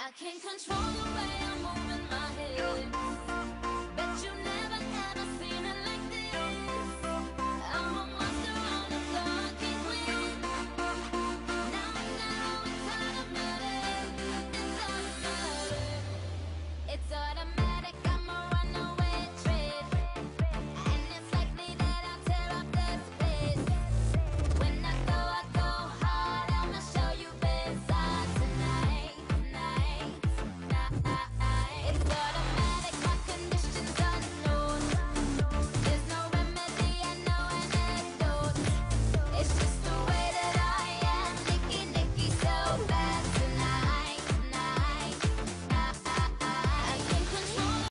I can't control the way